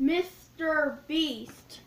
Mr. Beast.